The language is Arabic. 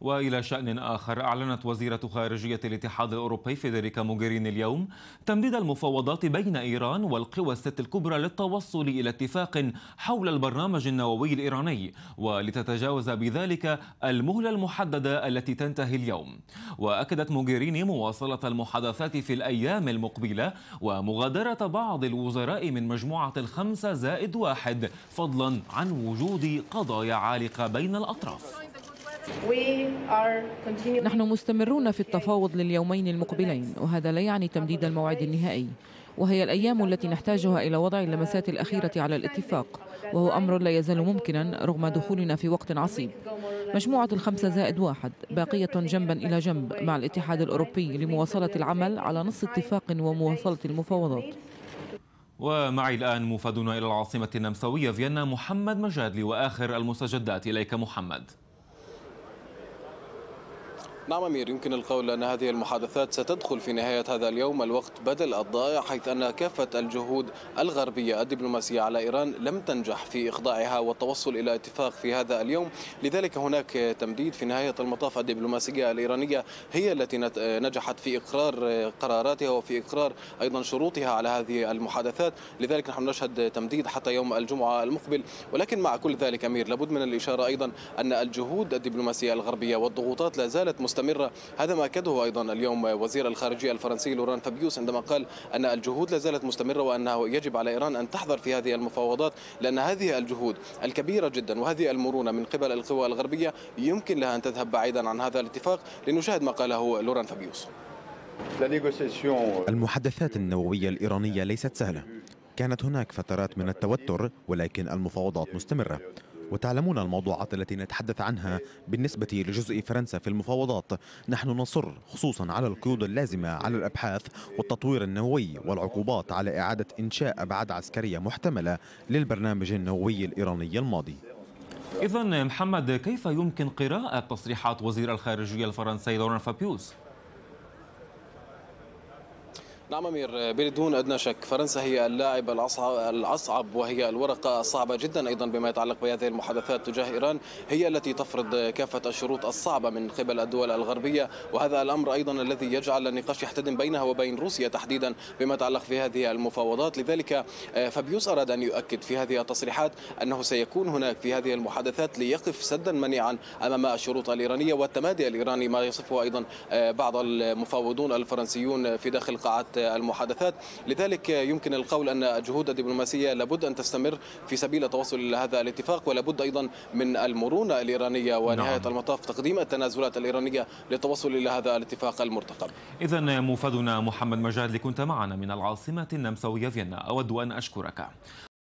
وإلى شأن آخر أعلنت وزيرة خارجية الاتحاد الأوروبي فيدريكا موغيريني اليوم تمديد المفاوضات بين إيران والقوى الست الكبرى للتوصل إلى اتفاق حول البرنامج النووي الإيراني ولتتجاوز بذلك المهلة المحددة التي تنتهي اليوم. وأكدت موغيريني مواصلة المحادثات في الأيام المقبلة ومغادرة بعض الوزراء من مجموعة الخمسة زائد واحد فضلا عن وجود قضايا عالقة بين الأطراف. نحن مستمرون في التفاوض لليومين المقبلين وهذا لا يعني تمديد الموعد النهائي. وهي الأيام التي نحتاجها إلى وضع اللمسات الأخيرة على الاتفاق وهو أمر لا يزال ممكنا رغم دخولنا في وقت عصيب. مجموعة الخمسة زائد واحد باقية جنبا إلى جنب مع الاتحاد الأوروبي لمواصلة العمل على نص اتفاق ومواصلة المفاوضات. ومعي الآن مفادنا إلى العاصمة النمساوية فيينا محمد مجادلي وآخر المستجدات إليك محمد. نعم أمير يمكن القول أن هذه المحادثات ستدخل في نهاية هذا اليوم. الوقت بدل الضائع حيث أن كافة الجهود الغربية الدبلوماسية على إيران لم تنجح في إخضاعها والتوصل إلى اتفاق في هذا اليوم. لذلك هناك تمديد في نهاية المطاف الدبلوماسية الإيرانية هي التي نجحت في إقرار قراراتها وفي إقرار أيضا شروطها على هذه المحادثات. لذلك نحن نشهد تمديد حتى يوم الجمعة المقبل. ولكن مع كل ذلك أمير لابد من الإشارة أيضا أن الجهود الدبلوماسية الغربية والضغوطات لا زالت مستمرة. مستمرة. هذا ما أكده أيضا اليوم وزير الخارجية الفرنسي لوران فابيوس عندما قال أن الجهود لا زالت مستمرة وأنه يجب على إيران أن تحضر في هذه المفاوضات لأن هذه الجهود الكبيرة جدا وهذه المرونة من قبل القوى الغربية يمكن لها أن تذهب بعيدا عن هذا الاتفاق. لنشاهد ما قاله لوران فابيوس. المحادثات النووية الإيرانية ليست سهلة. كانت هناك فترات من التوتر ولكن المفاوضات مستمرة. وتعلمون الموضوعات التي نتحدث عنها بالنسبة لجزء فرنسا في المفاوضات نحن نصر خصوصا على القيود اللازمة على الأبحاث والتطوير النووي والعقوبات على إعادة إنشاء أبعاد عسكرية محتملة للبرنامج النووي الإيراني الماضي إذا محمد كيف يمكن قراءة تصريحات وزير الخارجية الفرنسي لوران فابيوس؟ نعم أمير بدون أدنى شك. فرنسا هي اللاعب الأصعب, الأصعب وهي الورقة الصعبة جدا أيضا بما يتعلق بهذه المحادثات تجاه إيران. هي التي تفرض كافة الشروط الصعبة من قبل الدول الغربية. وهذا الأمر أيضا الذي يجعل النقاش يحتدم بينها وبين روسيا تحديدا بما يتعلق في هذه المفاوضات. لذلك فابيوس أراد أن يؤكد في هذه التصريحات أنه سيكون هناك في هذه المحادثات ليقف سدا منيعا أمام الشروط الإيرانية والتمادي الإيراني ما يصفه أيضا بعض المفاوضون الفرنسيون في داخل قاعات المحادثات. لذلك يمكن القول أن الجهود الدبلوماسية لابد أن تستمر في سبيل التوصل إلى هذا الاتفاق ولابد أيضا من المرونة الإيرانية ونهاية نعم. المطاف تقديم التنازلات الإيرانية للتوصل إلى هذا الاتفاق المرتقب. إذا مفادنا محمد مجاد كنت معنا من العاصمة النمساوية فيينا. أود أن أشكرك.